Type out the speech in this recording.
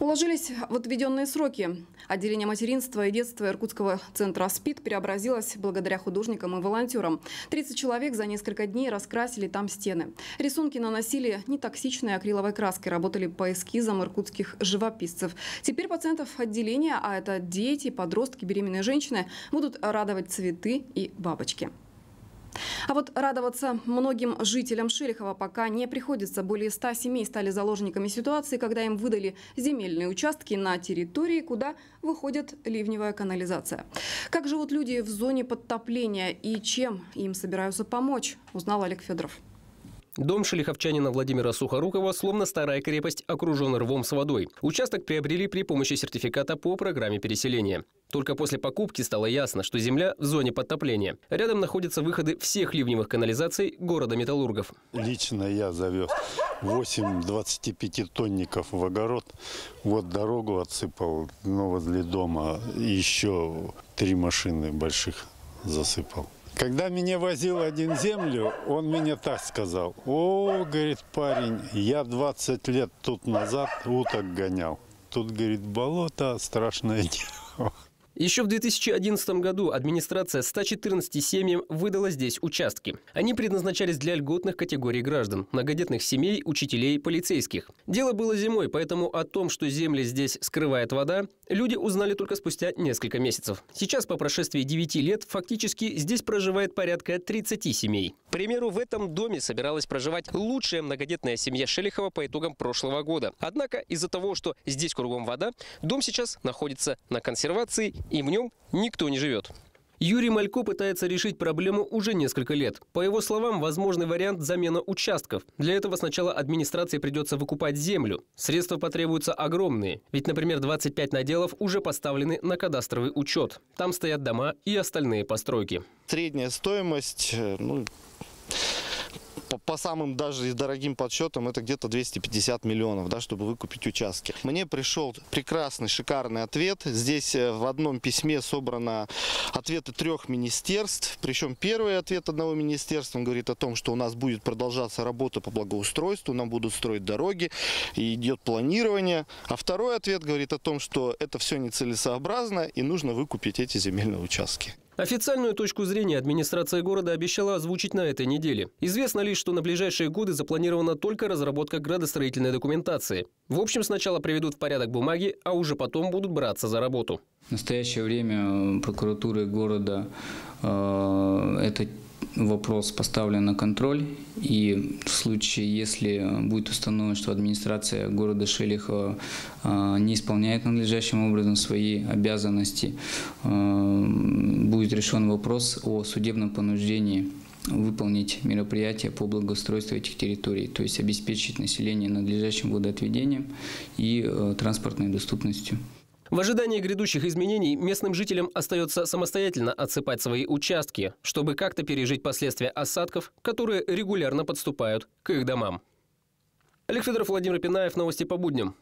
Уложились в отведенные сроки. Отделение материнства и детства Иркутского центра СПИД преобразилось благодаря художникам и волонтерам. 30 человек за несколько дней раскрасили там стены. Рисунки наносили нетоксичной акриловой краской, работали по эскизам иркутских живописцев. Теперь пациентов отделения, а это дети, подростки, беременные женщины, будут радовать цветы и бабочки. А вот радоваться многим жителям Шелихова пока не приходится. Более 100 семей стали заложниками ситуации, когда им выдали земельные участки на территории, куда выходит ливневая канализация. Как живут люди в зоне подтопления и чем им собираются помочь, узнал Олег Федоров. Дом шелиховчанина Владимира Сухорукова словно старая крепость, окружен рвом с водой. Участок приобрели при помощи сертификата по программе переселения. Только после покупки стало ясно, что земля в зоне подтопления. Рядом находятся выходы всех ливневых канализаций города Металлургов. Лично я завез 8 25-тонников в огород. Вот дорогу отсыпал, но возле дома еще три машины больших засыпал. Когда меня возил один землю, он мне так сказал. О, говорит парень, я 20 лет тут назад уток гонял. Тут, говорит, болото, страшное дело. Еще в 2011 году администрация 114 семьям выдала здесь участки. Они предназначались для льготных категорий граждан, многодетных семей, учителей, полицейских. Дело было зимой, поэтому о том, что земли здесь скрывает вода, люди узнали только спустя несколько месяцев. Сейчас, по прошествии 9 лет, фактически здесь проживает порядка 30 семей. К примеру, в этом доме собиралась проживать лучшая многодетная семья Шелихова по итогам прошлого года. Однако из-за того, что здесь кругом вода, дом сейчас находится на консервации и в нем никто не живет. Юрий Малько пытается решить проблему уже несколько лет. По его словам, возможный вариант – замена участков. Для этого сначала администрации придется выкупать землю. Средства потребуются огромные. Ведь, например, 25 наделов уже поставлены на кадастровый учет. Там стоят дома и остальные постройки. Средняя стоимость э, ну, по, самым даже дорогим подсчетам это где-то 250 миллионов, да, чтобы выкупить участки. Мне пришел прекрасный, шикарный ответ. Здесь э, в одном письме собрано ответы трех министерств. Причем первый ответ одного министерства говорит о том, что у нас будет продолжаться работа по благоустройству, нам будут строить дороги, и идет планирование. А второй ответ говорит о том, что это все нецелесообразно и нужно выкупить эти земельные участки. Официальную точку зрения администрация города обещала озвучить на этой неделе. Известно лишь, что на ближайшие годы запланирована только разработка градостроительной документации. В общем, сначала приведут в порядок бумаги, а уже потом будут браться за работу. В настоящее время прокуратуры города э, это вопрос поставлен на контроль, и в случае, если будет установлено, что администрация города Шелихова а, не исполняет надлежащим образом свои обязанности, а, будет решен вопрос о судебном понуждении выполнить мероприятия по благоустройству этих территорий, то есть обеспечить население надлежащим водоотведением и э, транспортной доступностью. В ожидании грядущих изменений местным жителям остается самостоятельно отсыпать свои участки, чтобы как-то пережить последствия осадков, которые регулярно подступают к их домам. Олег Федоров, Владимир Пинаев. Новости по будням.